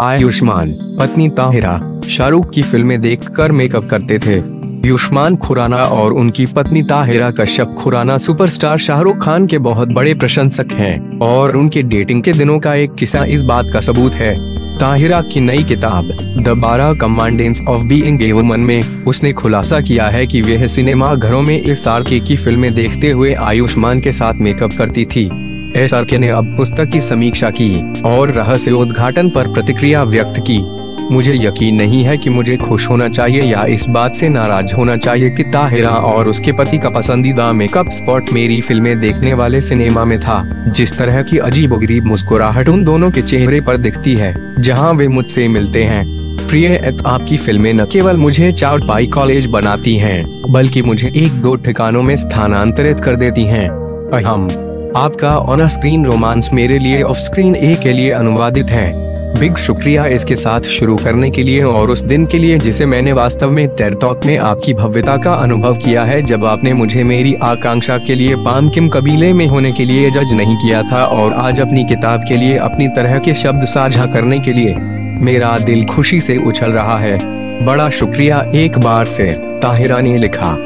आयुष्मान पत्नी ताहिरा, शाहरुख की फ़िल्में देखकर मेकअप करते थे। युष्मान खुराना और उनकी पत्नी ताहिरा, कश्यप खुराना, सुपरस्टार शाहरुख खान के बहुत बड़े प्रशंसक हैं और उनके डेटिंग के दिनों का एक किस्सा इस बात का सबूत है। ताहिरा की नई किताब, द बारह commandments of being a woman में उसने खुलासा किया है कि वह सिनेमा घरों में इस आर की फ़िल्में देखते हुए आयुष्मान के साथ मेकअप करती थी। एस आर के ने अब पुस्तक की समीक्षा की और रहस्य उद्घाटन पर प्रतिक्रिया व्यक्त की। मुझे यकीन नहीं है कि मुझे खुश होना चाहिए या इस बात से नाराज़ होना चाहिए कि ताहिरा और उसके पति का पसंदीदा मेकअप स्पॉट मेरी फ़िल्में देखने वाले सिनेमा में था जिस तरह की अजीब गरीब मुस्कुराहट उन दोनों के चेहरे पर दिखती है जहाँ वे मुझसे मिलते हैं। प्रिय आपकी फ़िल्में न केवल मुझे चार पाई कॉलेज बनाती हैं, बल्कि मुझे एक दो ठिकानों में स्थानांतरित कर देती हैं। अहम। आपका ऑन स्क्रीन रोमांस मेरे लिए ऑफ़ स्क्रीन ए के लिए अनुवादित है। बिग शुक्रिया इसके साथ शुरू करने के लिए और उस दिन के लिए जिसे मैंने वास्तव में टेड टॉक में आपकी भव्यता का अनुभव किया है जब आपने मुझे मेरी आकांक्षा के लिए पाम किम कबीले में होने के लिए जज नहीं किया था और आज अपनी किताब के लिए अपनी तरह के शब्द साझा करने के लिए मेरा दिल खुशी से उछल रहा है। बड़ा शुक्रिया एक बार फिर ताहिरा ने लिखा।